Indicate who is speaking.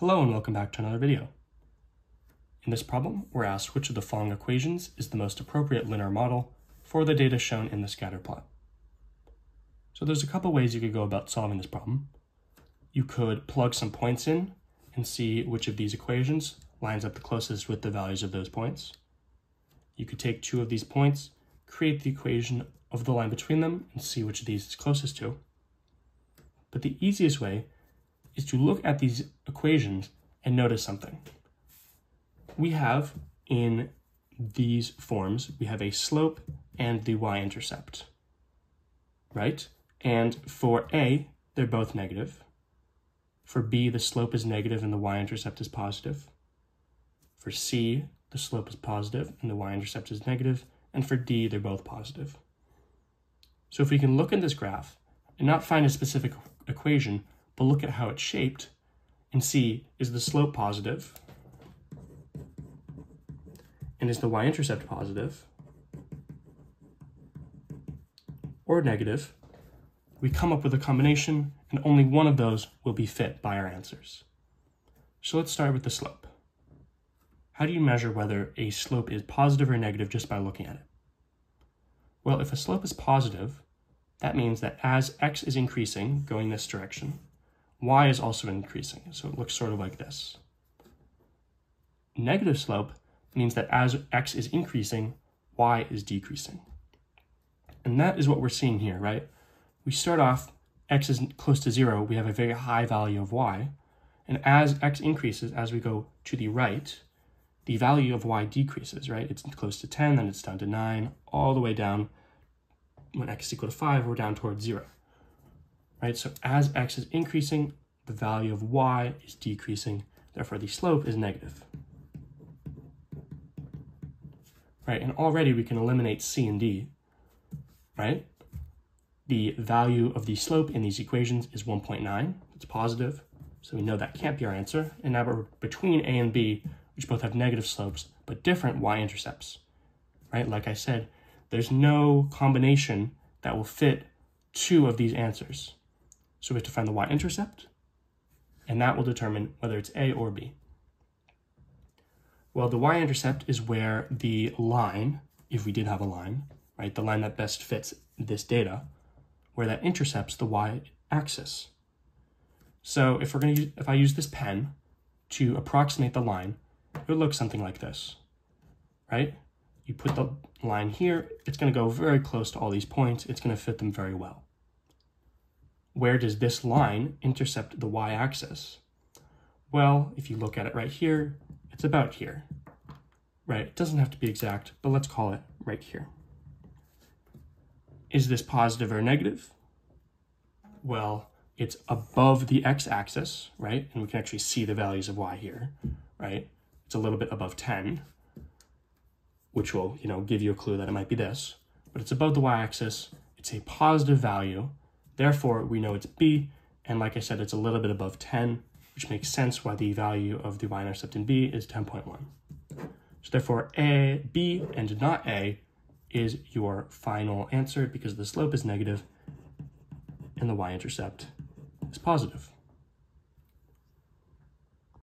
Speaker 1: Hello and welcome back to another video. In this problem, we're asked which of the following equations is the most appropriate linear model for the data shown in the scatter plot. So there's a couple ways you could go about solving this problem. You could plug some points in and see which of these equations lines up the closest with the values of those points. You could take two of these points, create the equation of the line between them, and see which of these is closest to. But the easiest way is to look at these equations and notice something. We have in these forms, we have a slope and the y-intercept, right? And for A, they're both negative. For B, the slope is negative and the y-intercept is positive. For C, the slope is positive and the y-intercept is negative. And for D, they're both positive. So if we can look at this graph and not find a specific equation, but look at how it's shaped and see, is the slope positive? And is the y-intercept positive? Or negative? We come up with a combination, and only one of those will be fit by our answers. So let's start with the slope. How do you measure whether a slope is positive or negative just by looking at it? Well, if a slope is positive, that means that as x is increasing, going this direction, y is also increasing. So it looks sort of like this. Negative slope means that as x is increasing, y is decreasing. And that is what we're seeing here, right? We start off, x is close to zero, we have a very high value of y. And as x increases, as we go to the right, the value of y decreases, right? It's close to 10, then it's down to 9, all the way down. When x is equal to 5, we're down towards 0 right? So as x is increasing, the value of y is decreasing, therefore the slope is negative. Right, and already we can eliminate c and d, right? The value of the slope in these equations is 1.9, it's positive, so we know that can't be our answer. And now we're between a and b, which both have negative slopes, but different y-intercepts, right? Like I said, there's no combination that will fit two of these answers. So we have to find the y-intercept, and that will determine whether it's A or B. Well, the y-intercept is where the line, if we did have a line, right, the line that best fits this data, where that intercepts the y-axis. So if we're going to use, if I use this pen to approximate the line, it would look something like this, right? You put the line here, it's going to go very close to all these points. It's going to fit them very well where does this line intercept the y-axis? Well, if you look at it right here, it's about here, right? It doesn't have to be exact, but let's call it right here. Is this positive or negative? Well, it's above the x-axis, right? And we can actually see the values of y here, right? It's a little bit above 10, which will, you know, give you a clue that it might be this. But it's above the y-axis. It's a positive value, Therefore, we know it's b, and like I said, it's a little bit above 10, which makes sense why the value of the y-intercept in b is 10.1. So therefore, a, b, and not a is your final answer because the slope is negative and the y-intercept is positive.